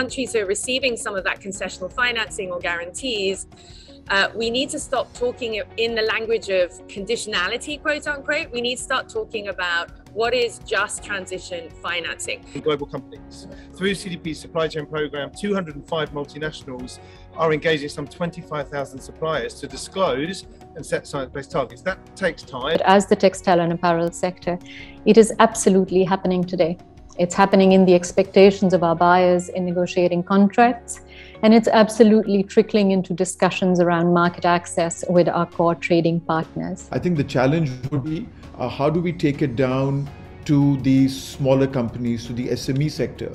countries who are receiving some of that concessional financing or guarantees, uh, we need to stop talking in the language of conditionality, quote unquote. We need to start talking about what is just transition financing. Global companies. Through CDP's supply chain program, 205 multinationals are engaging some 25,000 suppliers to disclose and set science-based targets. That takes time. But as the textile and apparel sector, it is absolutely happening today. It's happening in the expectations of our buyers in negotiating contracts. And it's absolutely trickling into discussions around market access with our core trading partners. I think the challenge would be uh, how do we take it down to these smaller companies, to the SME sector,